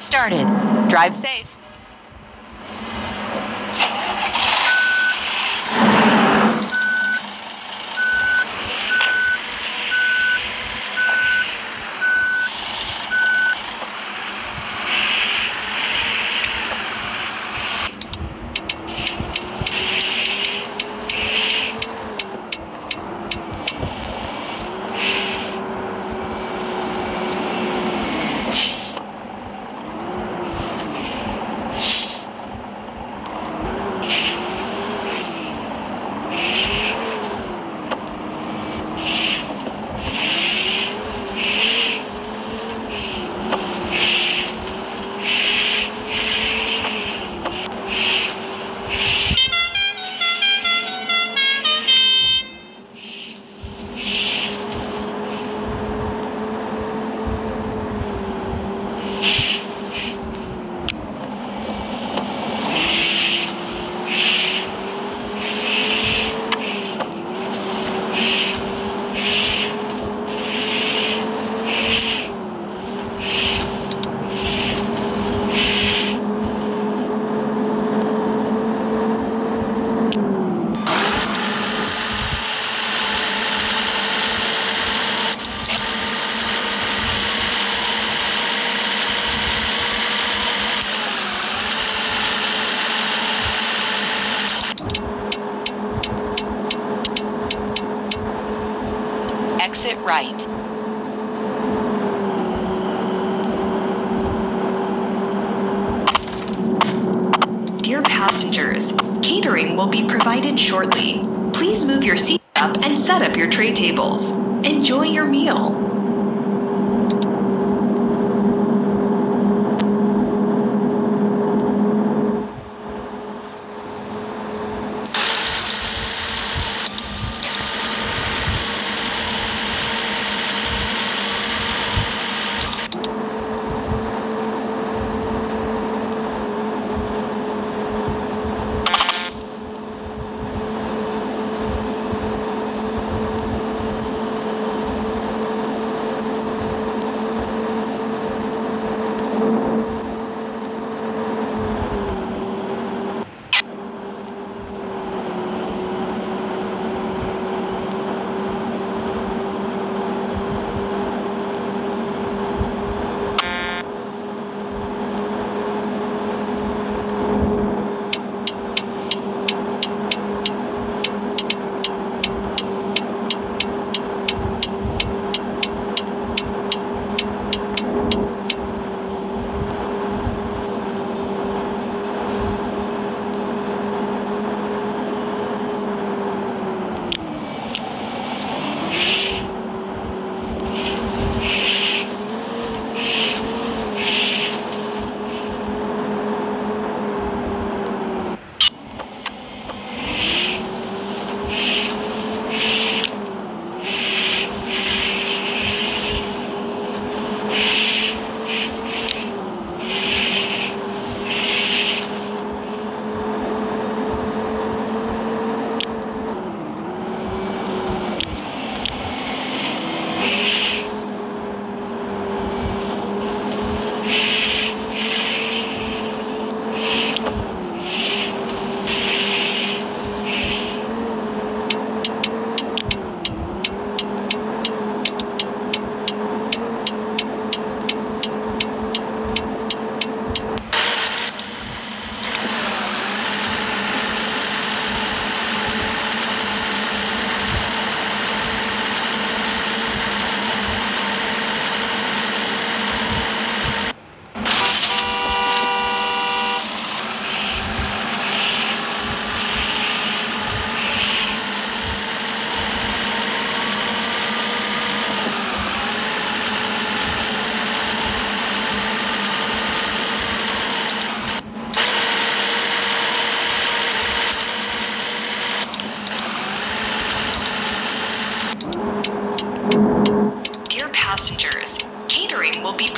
Get started. Drive safe. Exit right. Dear passengers, catering will be provided shortly. Please move your seat up and set up your tray tables. Enjoy your meal.